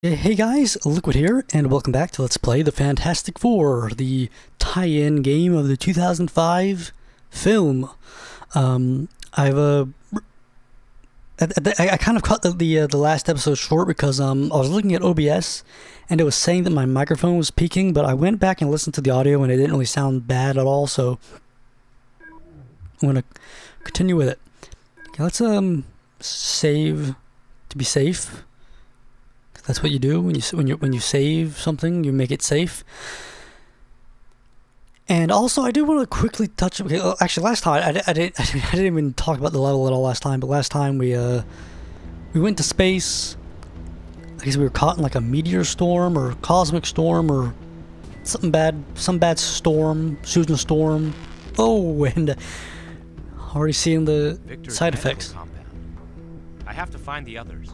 Hey guys, Liquid here, and welcome back to Let's Play The Fantastic Four, the tie-in game of the 2005 film. Um, I've, uh, I, I, kind of cut the the, uh, the last episode short because um, I was looking at OBS, and it was saying that my microphone was peaking, but I went back and listened to the audio, and it didn't really sound bad at all, so I'm gonna continue with it. Okay, let's, um, save to be safe. That's what you do when you when you when you save something, you make it safe. And also, I do want to quickly touch. Okay, uh, actually, last time I, I, I, didn't I didn't even talk about the level at all last time. But last time we uh we went to space. I guess we were caught in like a meteor storm or cosmic storm or something bad, some bad storm, Susan storm. Oh, and uh, already seeing the Victor's side effects. Compound. I have to find the others.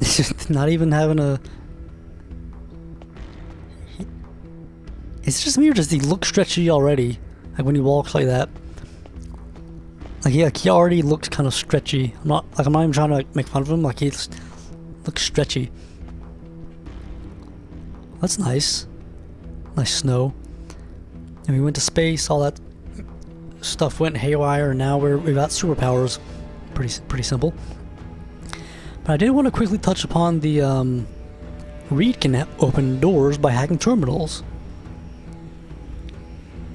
It's just not even having a. It's just me, or does he look stretchy already? Like when he walks like that. Like he, like he already looks kind of stretchy. I'm not like I'm not even trying to like, make fun of him. Like he looks stretchy. That's nice. Nice snow. And we went to space. All that stuff went haywire, and now we're we got superpowers. Pretty pretty simple. But I did want to quickly touch upon the um, Reed can open doors by hacking terminals.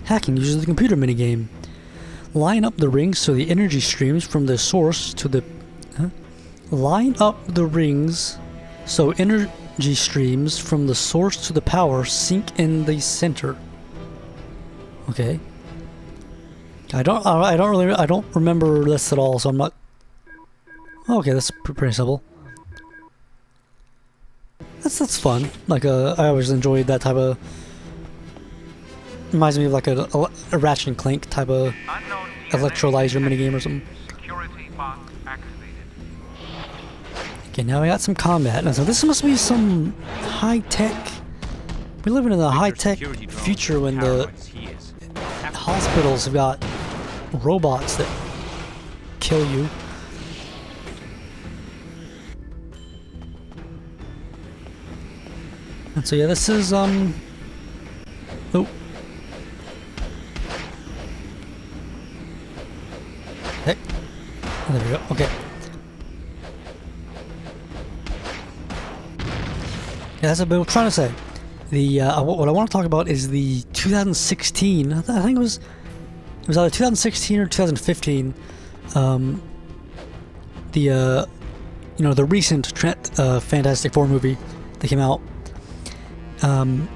Hacking uses the computer minigame. Line up the rings so the energy streams from the source to the. Huh? Line up the rings so energy streams from the source to the power sink in the center. Okay. I don't. I I don't really. I don't remember this at all, so I'm not Okay, that's pretty simple. That's that's fun. Like uh, I always enjoyed that type of. Reminds me of like a, a, a Ratchet and Clank type of electrolyzer minigame or something. Security box activated. Okay, now we got some combat. Now, so this must be some high tech. We live in a high tech future when the paranoid as he is. Have to- hospitals have got robots that kill you. So yeah, this is um. Oh. Hey. There we go. Okay. Yeah, that's what I'm trying to say. The uh, what I want to talk about is the 2016. I, think it was it was either 2016 or 2015. Um, the uh, you know the recent uh, Fantastic Four movie that came out. Um,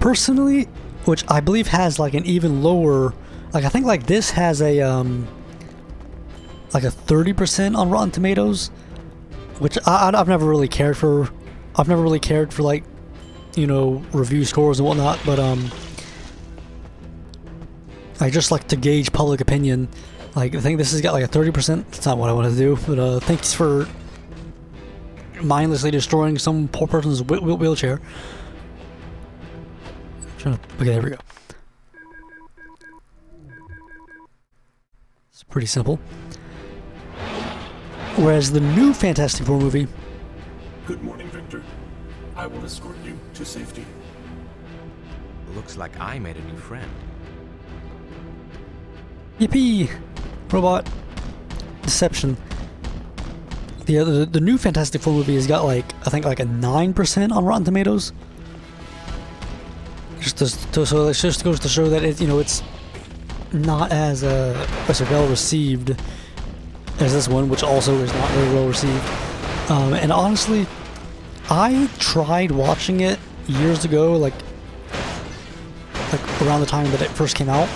personally, which I believe has like an even lower, like I think like this has a um, like a 30% on Rotten Tomatoes, which I, I've never really cared for. I've never really cared for like you know review scores and whatnot, but um. I just like to gauge public opinion. Like, I think this has got like a 30%. It's not what I want to do, but uh, thanks for mindlessly destroying some poor person's wheel- wheel- wheelchair. Trying to, okay, there we go. It's pretty simple. Whereas the new Fantastic Four movie, Good morning, Victor. I will escort you to safety. Looks like I made a new friend. Yippee! Robot Deception. The other, the new Fantastic Four movie has got like I think like a nine percent on Rotten Tomatoes. To, to, so it just goes to show that it you know it's not as uh as well received as this one, which also is not very well received. Um, and honestly, I tried watching it years ago, like like around the time that it first came out.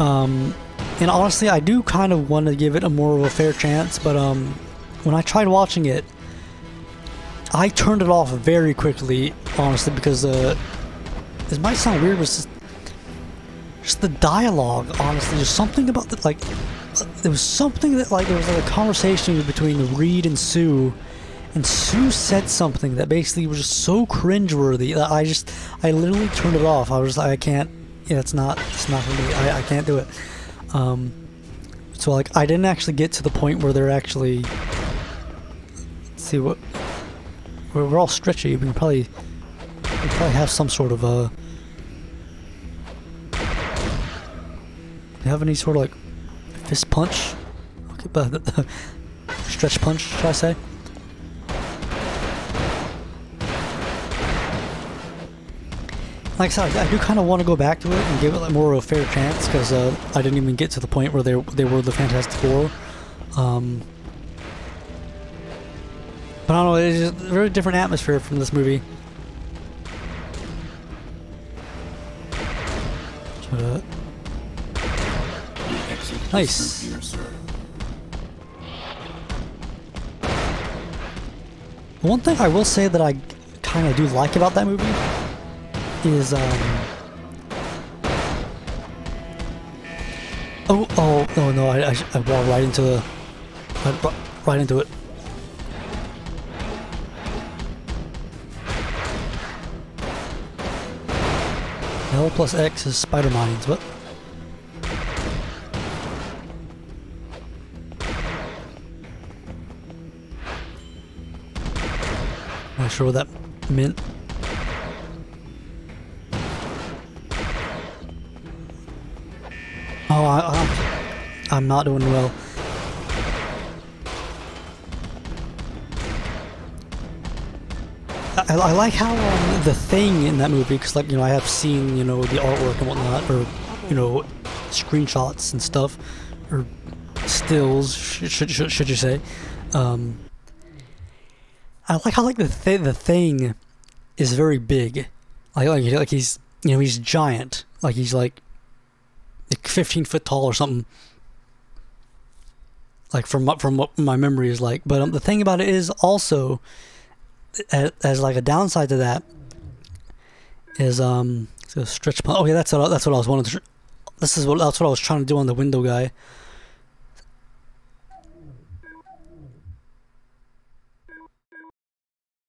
Um, and honestly, I do kind of want to give it a more of a fair chance, but um, when I tried watching it, I turned it off very quickly, honestly, because uh, this might sound weird, but just, just the dialogue, honestly, there's something about the, like, there was something that, like, there was like a conversation between Reed and Sue, and Sue said something that basically was just so cringeworthy that I just, I literally turned it off. I was like, I can't, yeah, it's not, it's not for me. I, I can't do it. Um, so like, I didn't actually get to the point where they're actually, see what, we're all stretchy. We can probably we probably have some sort of uh. Do you have any sort of like fist punch? Okay, but stretch punch, should I say? Like I said, I do kind of want to go back to it and give it like more of a fair chance because uh, I didn't even get to the point where they they were the Fantastic Four. Um, but I don't know, it's just a very different atmosphere from this movie. Nice. One thing I will say that I kind of do like about that movie is um oh oh oh no I I, I walked right into the right into it. L plus X is spider mines. What? Not sure what that meant. Oh, I, I'm, I'm not doing well. I, I like how um, the thing in that movie, because like you know, I have seen you know the artwork and whatnot, or you know, screenshots and stuff, or stills, should should, should, should you say? Um, I like how like the th- the thing is very big, like like like he's you know he's giant, like he's like like 15 foot tall or something. Like from from what my memory is like, but um, the thing about it is also as, like a downside to that is um so stretch punch. Okay, that's what that's what I was wanting to. This is what that's what I was trying to do on the window guy.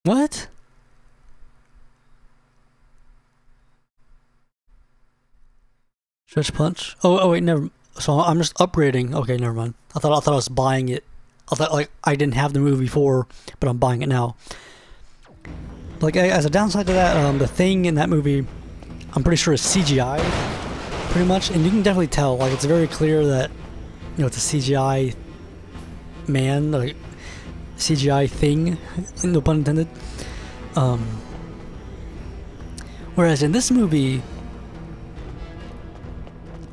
What? Stretch punch. Oh, oh wait, never. So I'm just upgrading. Okay, never mind. I thought I thought I was buying it. I thought like I didn't have the move before, but I'm buying it now. Like as a downside to that, um, the thing in that movie, I'm pretty sure is CGI, pretty much, and you can definitely tell. Like it's very clear that you know it's a CGI man, like CGI thing, no pun intended. Um, whereas in this movie,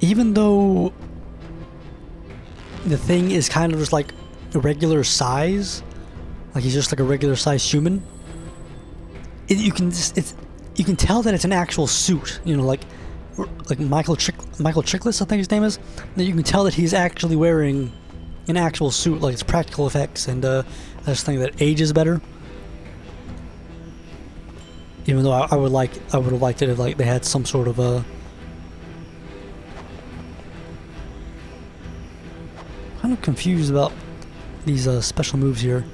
even though the thing is kind of just like a regular size, like he's just like a regular size human, it, you can just it's you can tell that it's an actual suit. You know, like like Michael Chick Michael Chiklis, I think his name is. That you can tell that he's actually wearing an actual suit, like it's practical effects, and uh, I just think that ages better. Even though I, I would like, I would have liked it if like they had some sort of a. Kind of confused about these uh, special moves here.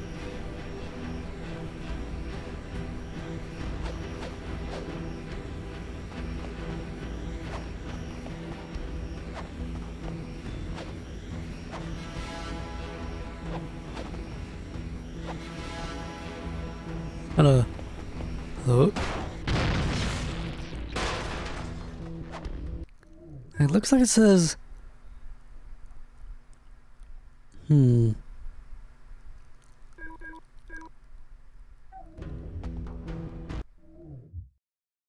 Looks like it says. Hmm.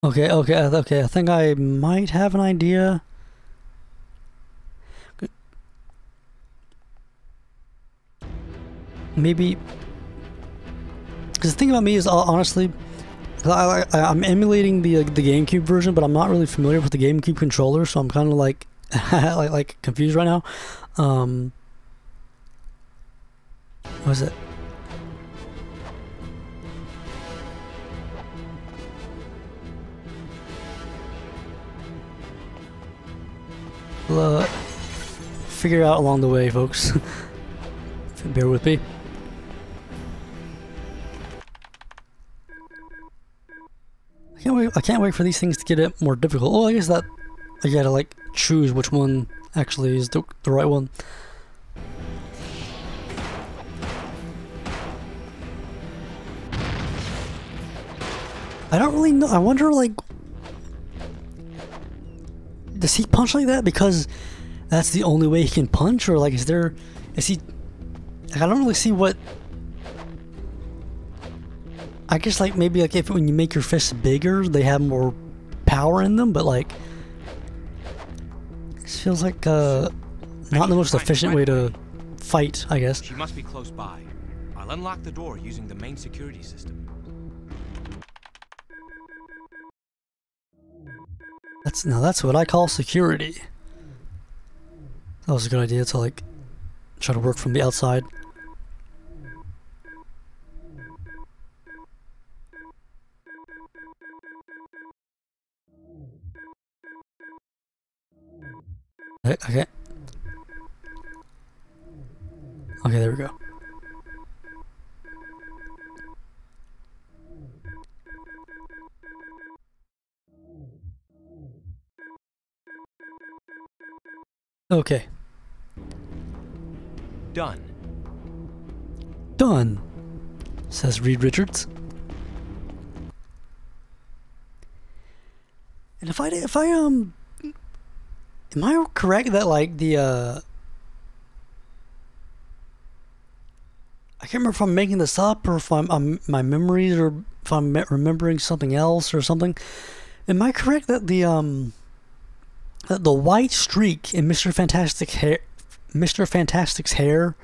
Okay, okay, okay. I think I might have an idea. Maybe. Because the thing about me is, honestly, I, I'm emulating the uh, the GameCube version, but I'm not really familiar with the GameCube controller, so I'm kind of like, like, like confused right now. Um, what is it? Uh, figure out along the way, folks. Bear with me. Wait. I can't wait for these things to get it more difficult. Oh, I guess that I gotta like choose which one actually is the, the right one. I don't really know. I wonder, like, does he punch like that because that's the only way he can punch, or like, is there, is he? I don't really see what. I guess like maybe like if when you make your fists bigger, they have more power in them, but like, this feels like uh, not the most efficient way to fight. I guess. She must be close by. I'll unlock the door using the main security system. That's now that's what I call security. That was a good idea to like try to work from the outside. Okay, okay. There we go. Okay, Done. done, says Reed Richards. And if I if I um am I correct that like the uh I can't remember if I'm making this up or if I'm, I'm my memories or if I'm me- remembering something else or something. Am I correct that the um that the white streak in Mr. Fantastic hair Mr. Fantastic's hair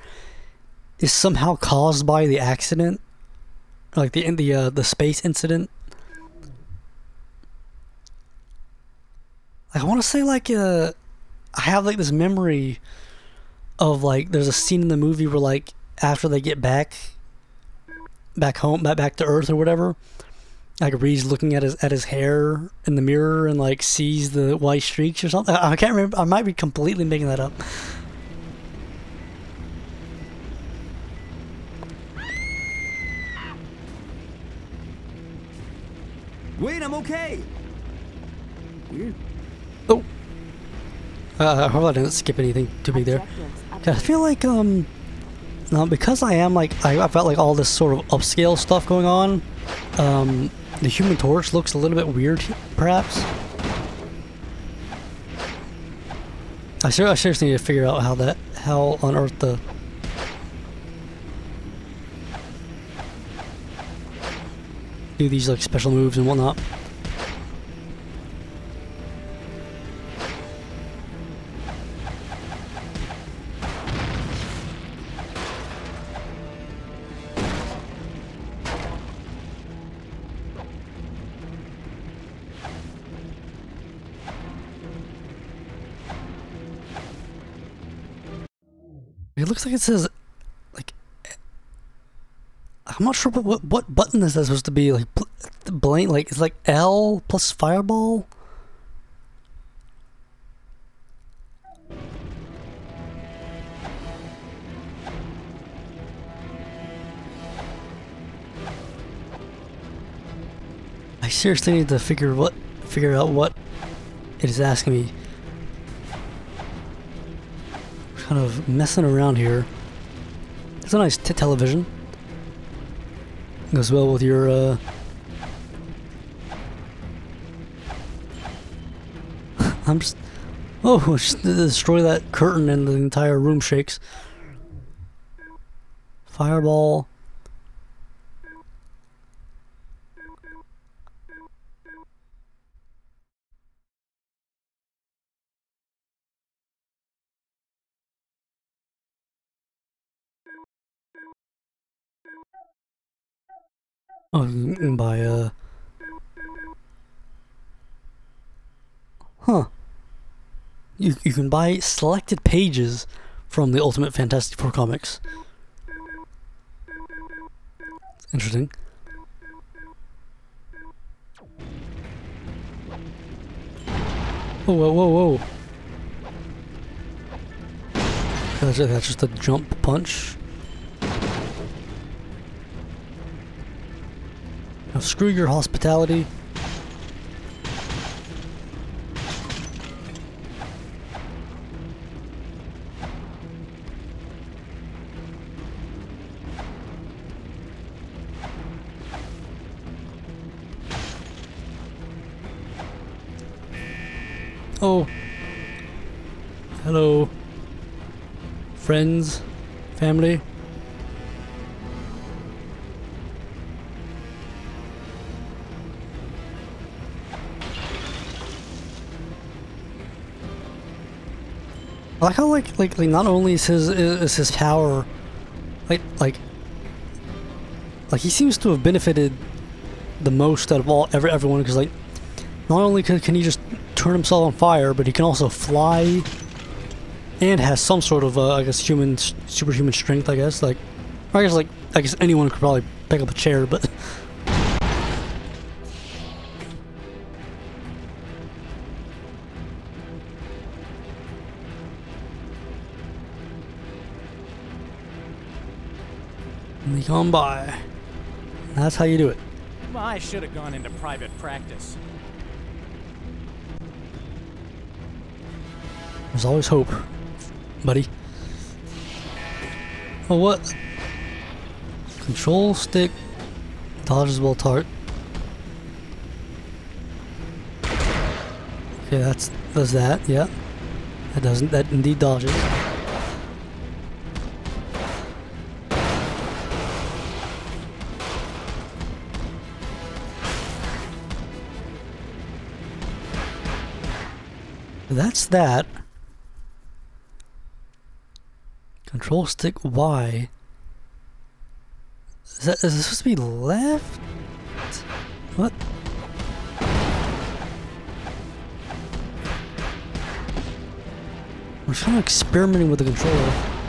is somehow caused by the accident, like the in the uh, the space incident. I want to say like uh, I have like this memory of like there's a scene in the movie where like after they get back back home back back to Earth or whatever, like Reed's looking at his at his hair in the mirror and like sees the white streaks or something. I can't remember. I might be completely making that up. Wait, I'm okay. Weird. Uh, I hope I didn't skip anything too big there. I feel like um, now because I am like I, I've got like all this sort of upscale stuff going on. Um, the Human Torch looks a little bit weird, perhaps. I ser- I seriously need to figure out how that how on earth the do these like special moves and whatnot. It looks like it says, like, I'm not sure what what, what button is that supposed to be. Like, bl- blank, like it's like L plus fireball. I seriously need to figure what figure out what it is asking me. Kind of messing around here. It's a nice television. Goes well with your uh I'm just Oh, just destroy that curtain and the entire room shakes. Fireball. Oh, buy uh Huh. You you can buy selected pages from the Ultimate Fantastic Four comics. Interesting. Whoa, whoa, whoa, whoa. That's, that's just a jump punch. Screw your hospitality. Oh. Hello. Friends. Family. I like how like like like not only is his is his power like like like he seems to have benefited the most out of all ever everyone because like not only can, can he just turn himself on fire but he can also fly and has some sort of uh, I guess human superhuman strength I guess like I guess like I guess anyone could probably pick up a chair but come by. That's how you do it. I should have gone into private practice. There's always hope, buddy. Oh, what? Control stick dodges while tart. Okay, that's does that. Yeah, that doesn't. That indeed dodges. That's that. Control stick Y. Is that is this supposed to be left? What? I'm kind of experimenting with the controller.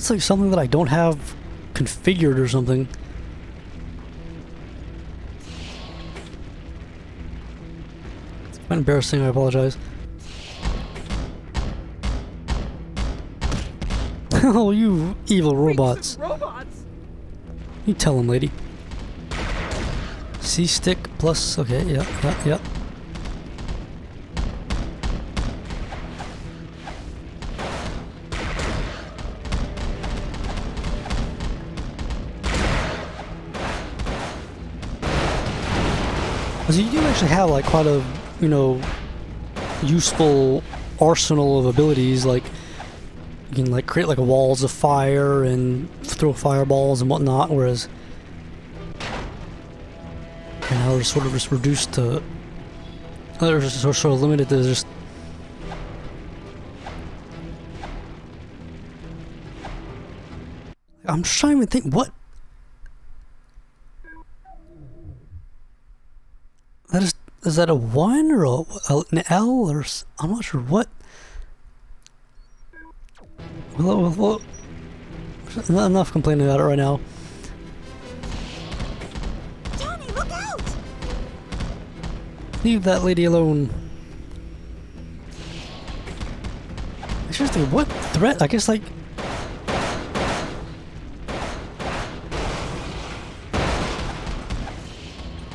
It's like something that I don't have configured or something. It's quite embarrassing, I apologize. oh, you evil robots. Robots? You tell him, lady. C stick plus, okay, yeah, yeah, yeah. You do actually have like quite a, you know, useful arsenal of abilities. Like you can like create like walls of fire and throw fireballs and whatnot. Whereas right now they're sort of just reduced to, they're just sort of limited to just. I'm trying to think what That is, that a one or a, an L or I'm not sure what. Well, well, well, not enough complaining about it right now. Johnny, look out! Leave that lady alone. Seriously, what threat? I guess like.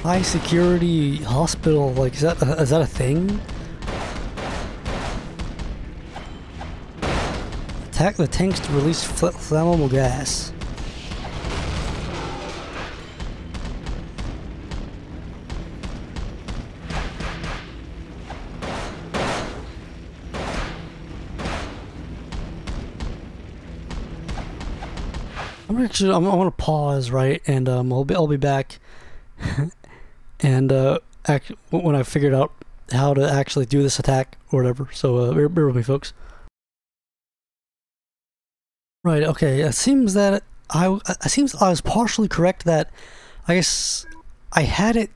High security hospital, like is that is that a thing? Attack the tanks to release fl flammable gas. I'm actually I'm, I want to pause right, and um, I'll be I'll be back, and uh, when I figured out how to actually do this attack or whatever. So uh, bear, bear with me, folks. Right. Okay. It seems that I it seems I was partially correct that I guess I had it.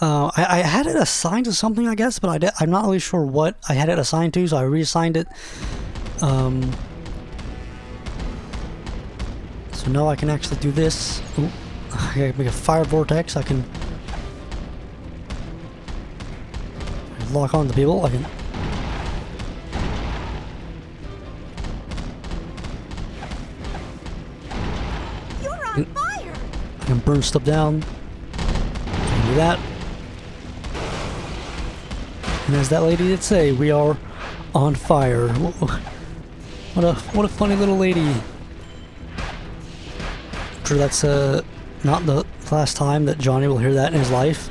Uh, I, I had it assigned to something, I guess, but I di- I'm not really sure what I had it assigned to, so I reassigned it. Um, so now I can actually do this. Ooh, I can make a fire vortex. I can lock on the people. I can. You're on fire! I can burn stuff down. I can do that. And as that lady did say, we are on fire. What a what a funny little lady. I'm sure that's uh not the last time that Johnny will hear that in his life.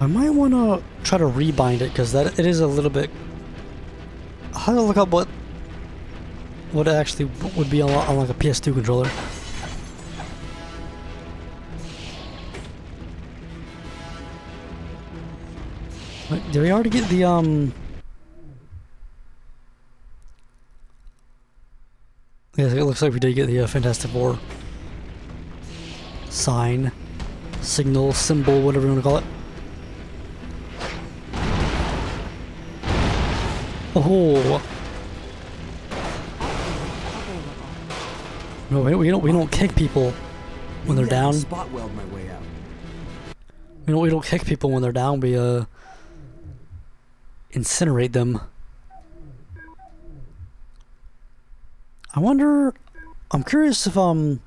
I might want to try to rebind it because that it is a little bit. Have to look up what what actually would be on, on like a PS2 controller. Wait, did we already get the um? Yes, it looks like we did get the uh, Fantastic Four sign, signal, symbol, whatever you want to call it. Oh. No, we, don't. We don't kick people when they're down. Spot weld my way out. We don't. We don't kick people when they're down. We uh incinerate them. I wonder. I'm curious if um.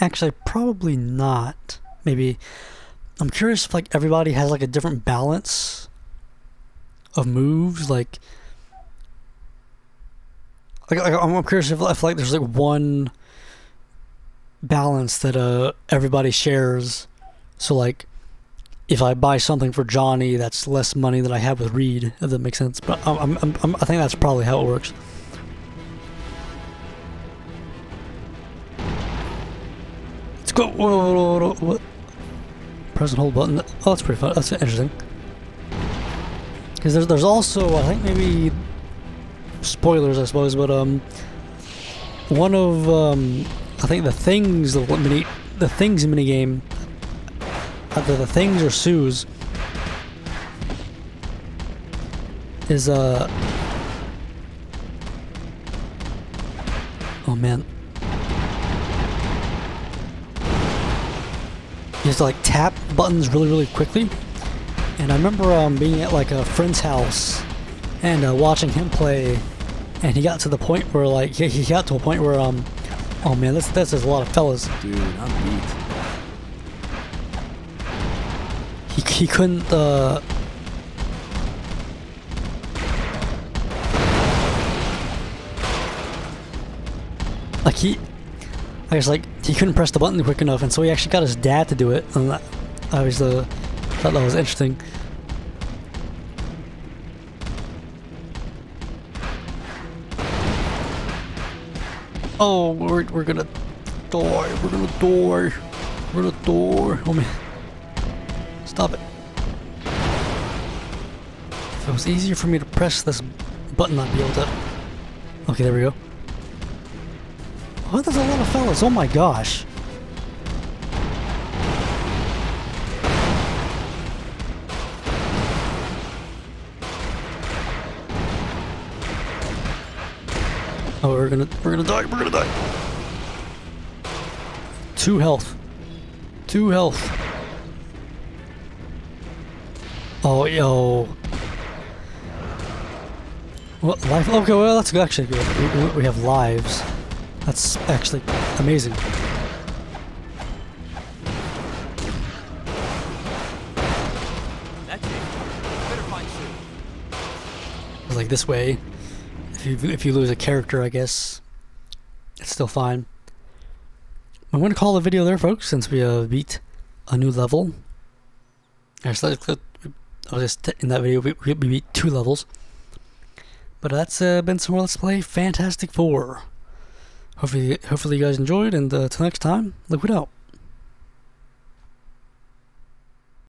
Actually, probably not. Maybe. I'm curious if like everybody has like a different balance of moves. Like. Like, like I'm curious if, if like there's like one balance that uh everybody shares. So like, if I buy something for Johnny, that's less money that I have with Reed. If that makes sense. But I'm, I'm, I'm- I think that's probably how it works. Go. Whoa, whoa, whoa? Press and hold button. Oh, that's pretty fun. That's interesting. Because there's, there's also, I think maybe spoilers, I suppose, but um, one of um, I think the things the mini the things mini game either the things or Sue's is uh oh man you have to like tap buttons really really quickly. And I remember um, being at like a friend's house and uh, watching him play. And he got to the point where like he, he got to a point where um oh man this this is a lot of fellas. Dude, I'm beat. he, he couldn't uh like he I guess like he couldn't press the button quick enough and so he actually got his dad to do it. And that, I was uh, thought that was interesting. Oh we're, we're gonna die we're gonna die we're gonna die. Oh man. Stop it. If it was easier for me to press this button, I'd be able to... Okay, there we go. Oh, there's a lot of fellas. Oh my gosh. Oh, we're gonna, we're gonna die, we're gonna die. Two health. Two health. Oh, yo. What life? Okay, well that's actually good. We, we- we have lives. That's actually amazing. That's it. Better find Sue. Like this way, if you if you lose a character, I guess it's still fine. I'm gonna call the video there, folks, since we uh, beat a new level. Actually, let's- let's- I was just in that video we, we beat two levels. But that's uh, been some more Let's Play Fantastic Four. Hopefully, hopefully you guys enjoyed, and uh, next time, liquid out.